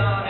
Stop